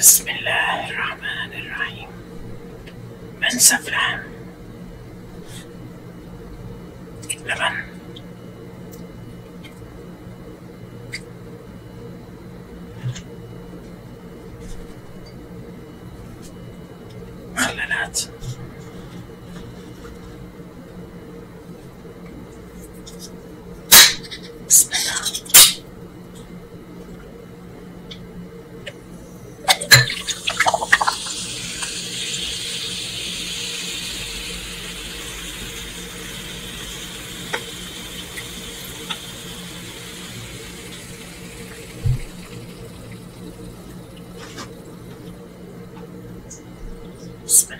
بسم الله الرحمن الرحيم. من سفلان لبن مخللات بسم الله بسم